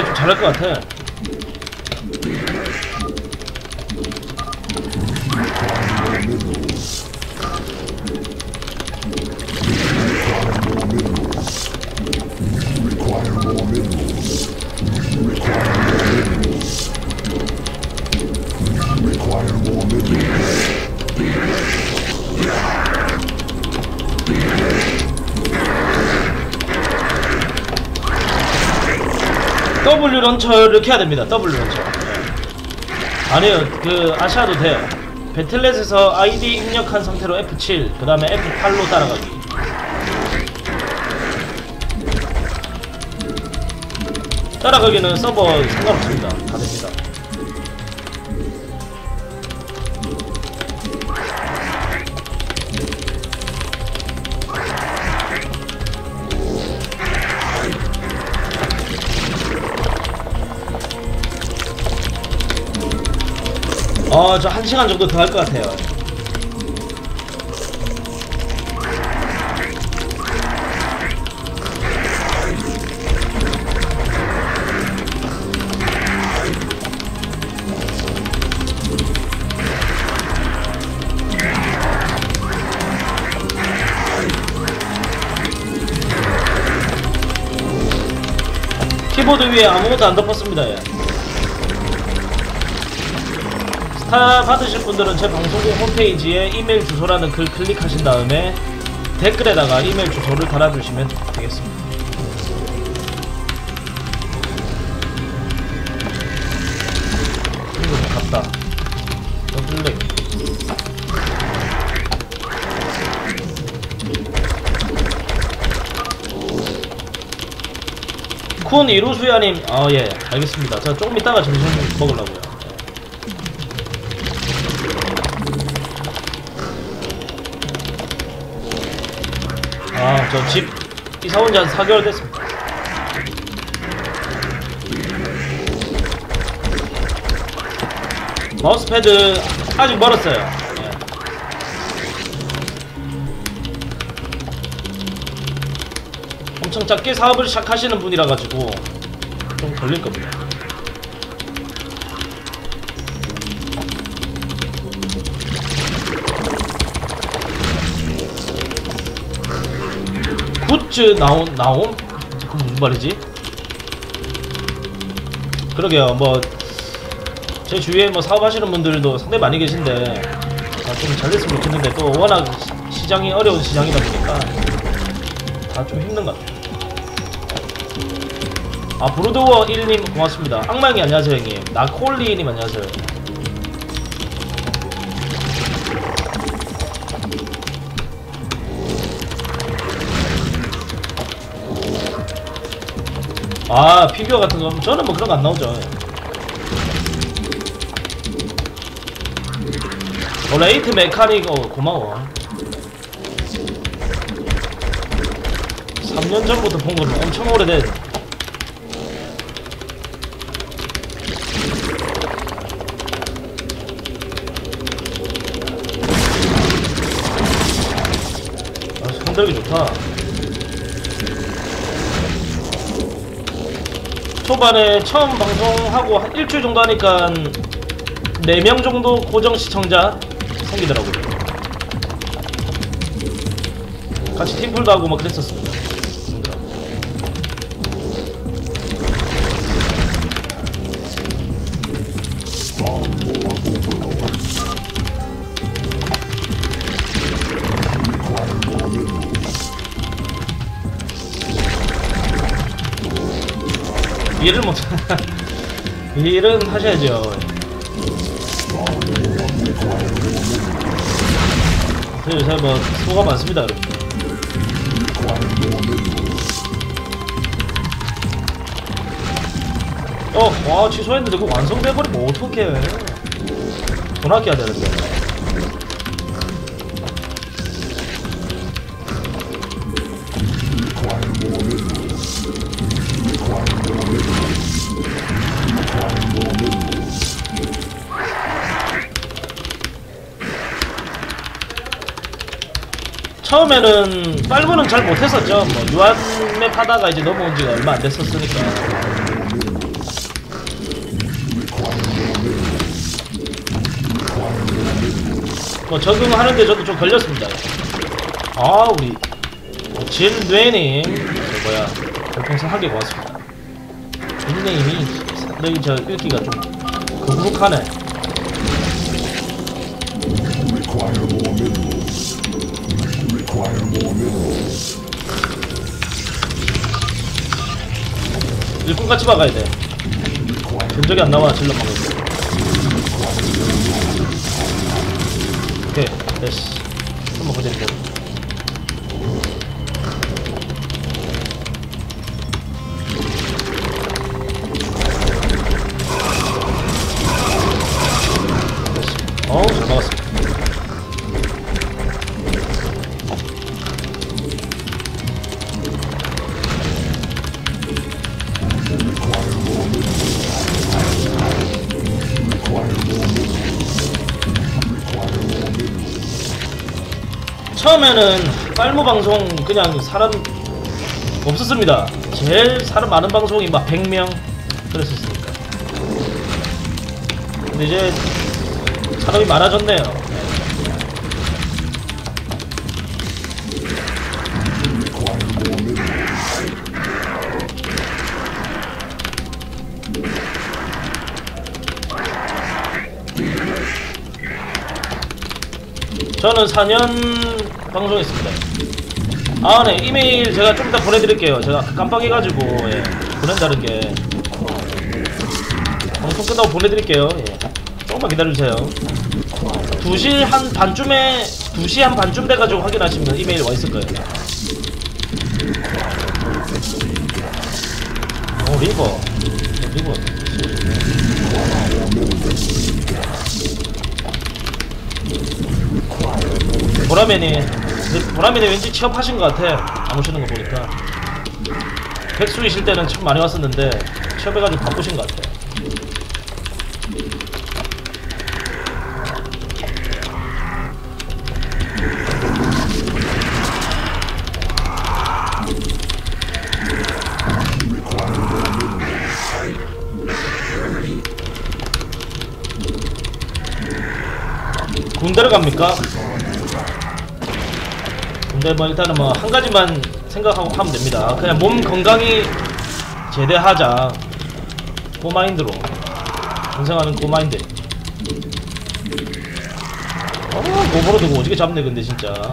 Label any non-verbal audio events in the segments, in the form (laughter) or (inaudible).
근데 좀 잘할 것 같아. W 런처를 해야 됩니다. W 런처. 네. 아니요, 그 아셔도 돼요. 배틀넷에서 아이디 입력한 상태로 F7, 그 다음에 F8로 따라가기. 따라가기는 서버 상관없습니다. 다 됩니다. 어, 저 한 시간 정도 더 할 것 같아요. 키보드 위에 아무것도 안 덮었습니다. 예. 스타 받으실 분들은 제 방송국 홈페이지에 이메일 주소라는 글 클릭하신 다음에 댓글에다가 이메일 주소를 달아주시면 되겠습니다. 이거 좀 갔다. 더블랙. 쿤 이루수야님, 아 예, 알겠습니다. 자 조금 이따가 점심 먹으려고요. 저 집 이사 온 지 한 4개월 됐습니다. 마우스패드 아직 멀었어요. 예. 엄청 작게 사업을 시작하시는 분이라 가지고 좀 걸릴 겁니다. 굿즈 나온 나옴? 그건 무슨 말이지? 그러게요. 뭐 제 주위에 뭐 사업하시는 분들도 상당히 많이 계신데 아, 좀잘 됐으면 좋겠는데 또 워낙 시- 시장이 어려운 시장이다 보니까 다 좀 힘든 것 같아요. 아 브루드워 1님 고맙습니다. 악마형이 안녕하세요 형님. 나콜리님 안녕하세요. 아 피규어 같은 거 저는 뭐 그런 거 안 나오죠. 어, late mechanic 어 고마워. 3년 전부터 본 거는 엄청 오래된. 아, 손들기 좋다. 초반에 처음 방송하고 한 일주일 정도 하니까 4명 정도 고정 시청자 생기더라고요. 같이 팀플도 하고 막 그랬었습니 일을 못 (laughs) 일은 하셔야죠. 저 요새 뭐 수고가 많습니다. 어, 와 취소했는데 그거 완성돼버리면 어떡해. 돈 아껴야 되는데. 처음에는 빨고는 잘 못했었죠. 뭐 유한맵 하다가 이제 넘어온 지가 얼마 안 됐었으니까. 뭐 적응하는데 저도 좀 걸렸습니다. 아 우리 진뇌님 뭐야 별풍선 하게 고맙습니다. 진뇌님이 너희 저 읽기가 좀 거북하네. 일꾼 같이 박아야 돼. 견적이 안 나와 질러 때. 오케이 됐어. 한번 그대로. 됐 처음에는 빨무 방송 그냥 사람 없었습니다. 제일 사람 많은 방송이 막 100명 그랬었으니까. 근데 이제 사람이 많아졌네요. 저는 4년 방송했습니다. 아, 네. 이메일 제가 좀 이따 보내드릴게요. 제가 깜빡해가지고, 예. 보낸다는 게. 방송 끝나고 보내드릴게요. 예. 조금만 기다려주세요. 2시 한 반쯤에, 2시 한 반쯤 돼가지고 확인하시면 이메일 와 있을 거예요. 어, 리버. 어, 리버. 보라맨이 보라맨이 왠지 취업하신 것 같아. 안 오시는 거 보니까. 백수이실 때는 참 많이 왔었는데 취업해가지고 바쁘신 것 같아 군대를 갑니까? 근데 뭐 일단은 뭐 한 가지만 생각하고 하면 됩니다. 그냥 몸 건강히 제대하자. 그 마인드로 인생하는 그 마인드. 아, 고보로 두고 오지게 잡네 근데 진짜.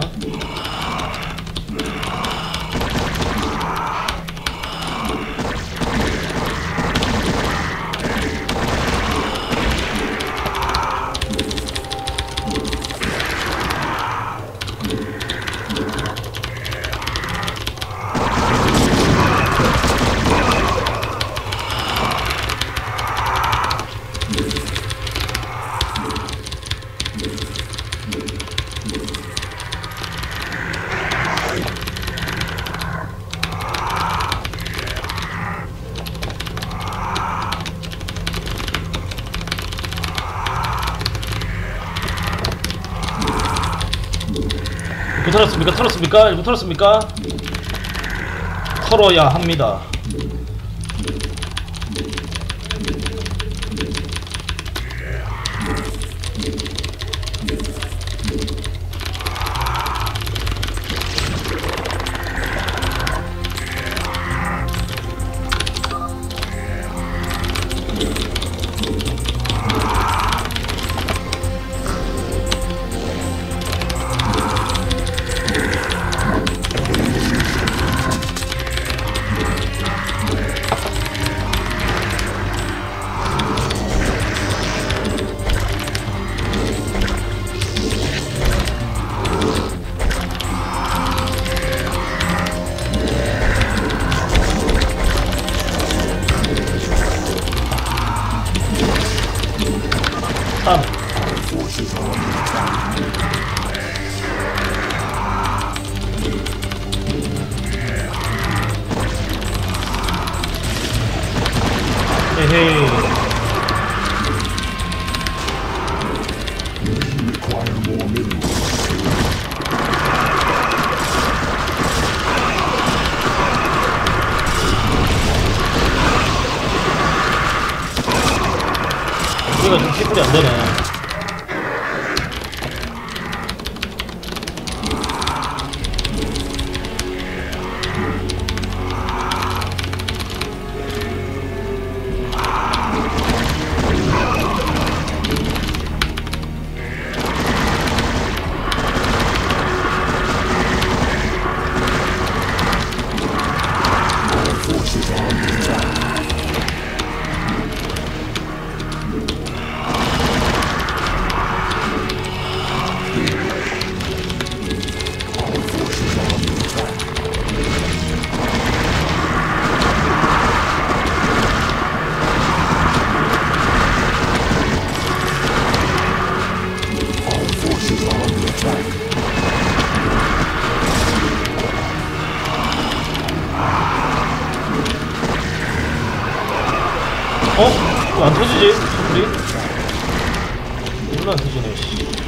털었습니까? 털었습니까? 털어야 합니다. 우리가 좀 피플이 안 되네. 어? 안 터지지? 우리? 물론 터지네, 씨.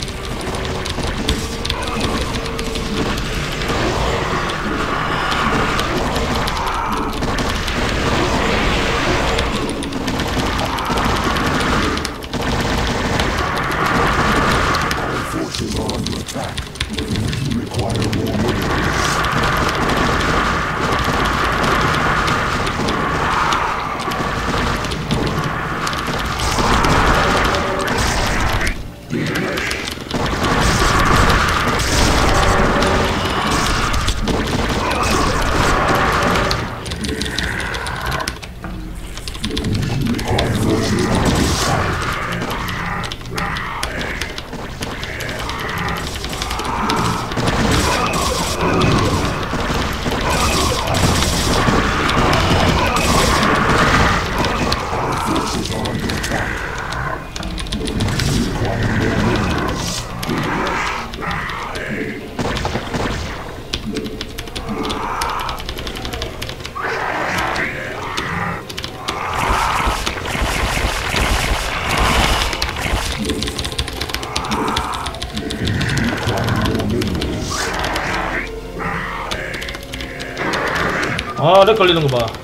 아렉 걸리는 거 봐.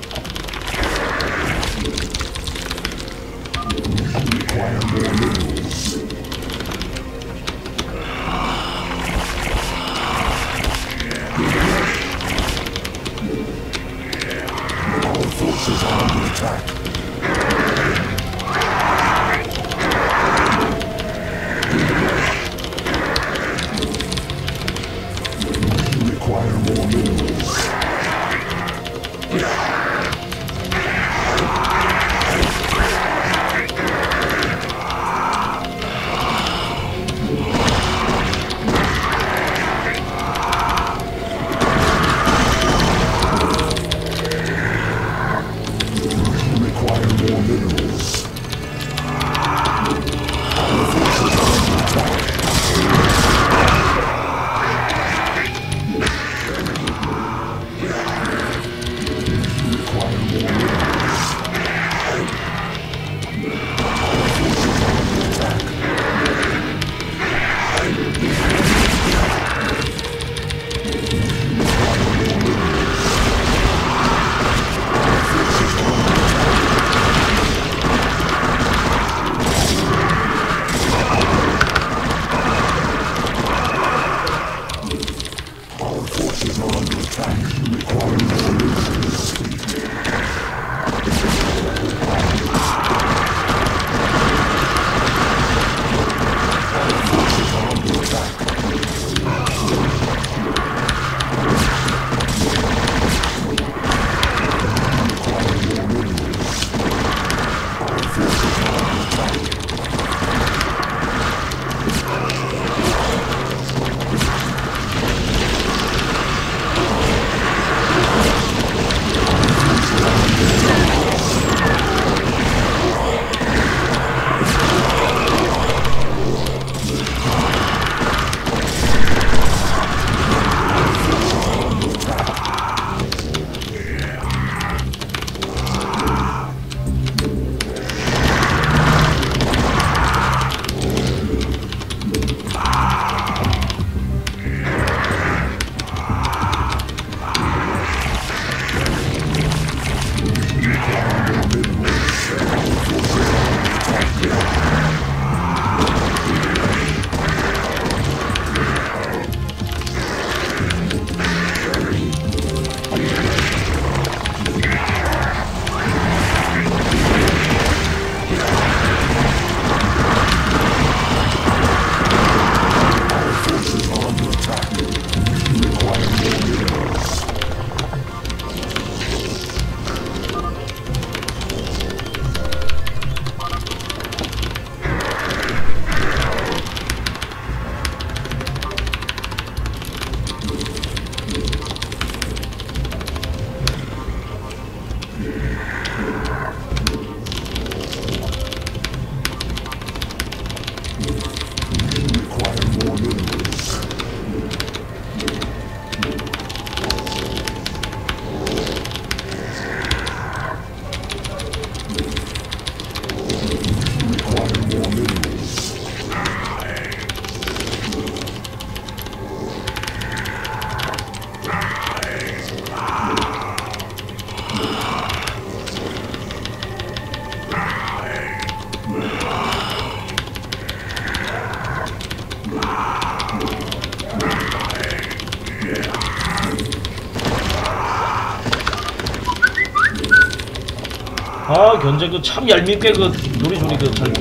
아 견제 그 참 얄밉게 그 요리조리 그잘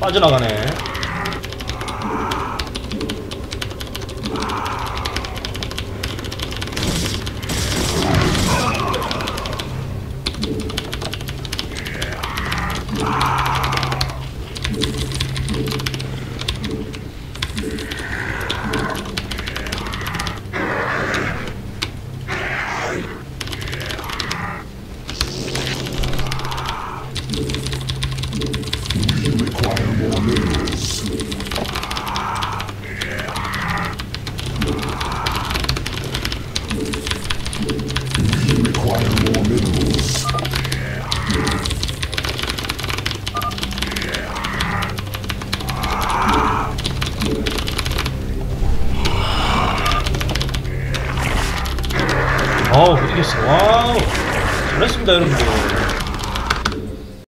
빠져나가네 어